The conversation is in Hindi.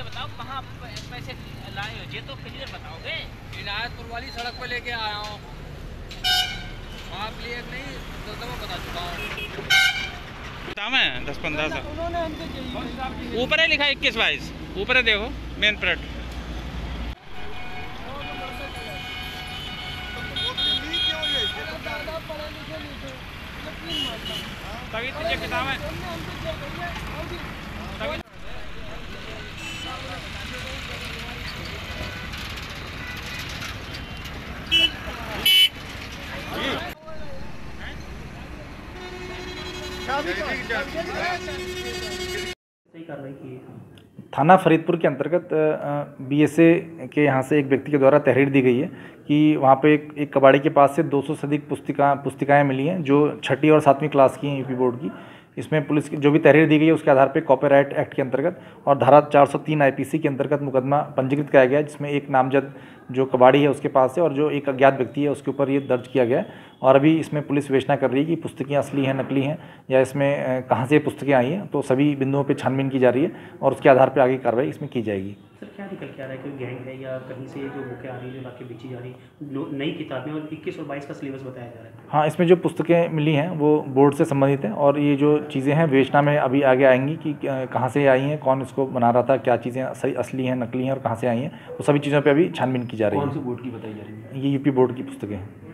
अब वहाँ प- पैसे लाए हो? ये तो क्लियर बताओगे। इनायतपुर वाली सड़क पर लेके आया हूँ। वहाँ क्लियर नहीं तो तो बता चुका हूँ। है दस पंद्रह सौ। ऊपर है लिखा इक्कीस बाईस। ऊपर है देखो मेन प्लेट थे यकीन मानता तभी तो ये किताब है हमने हमसे क्या कही है हम भी तभी थाना फरीदपुर के अंतर्गत बीएसए के यहाँ से एक व्यक्ति के द्वारा तहरीर दी गई है कि वहाँ पे एक एक कबाड़ी के पास से 200 से अधिक पुस्तिका, पुस्तिकाएँ मिली हैं, जो छठी और सातवीं क्लास की हैं यूपी बोर्ड की। इसमें पुलिस की जो भी तहरीर दी गई है, उसके आधार पे कॉपीराइट एक्ट के अंतर्गत और धारा 403 आईपीसी के अंतर्गत मुकदमा पंजीकृत किया गया जिसमें एक नामजद जो कबाड़ी है उसके पास है और जो एक अज्ञात व्यक्ति है, उसके ऊपर ये दर्ज किया गया और अभी इसमें पुलिस विवेचना कर रही है कि पुस्तकें असली हैं, नकली हैं, या इसमें कहाँ से पुस्तकें आई हैं तो सभी बिंदुओं पर छानबीन की जा रही है और उसके आधार पर आगे कार्रवाई इसमें की जाएगी। क्या निकल के आ रहा है? कोई गैंग है या कहीं से जो बुकें आ रही हैं जो लाके बेची जा रही हैं? नई किताबें और 21 और 22 का सिलेबस बताया जा रहा है। हाँ इसमें जो पुस्तकें मिली हैं वो बोर्ड से संबंधित हैं और ये जो चीज़ें हैं विवेचना में अभी आगे आएँगी कि कहाँ से आई हैं कौन इसको बना रहा था क्या चीज़ें सही असली हैं नकली हैं और कहाँ से आई हैं वो सभी चीज़ों पर अभी छानबीन की जा रही है। कौन से बोर्ड की बताई जा रही है? ये यूपी बोर्ड की पुस्तकें हैं।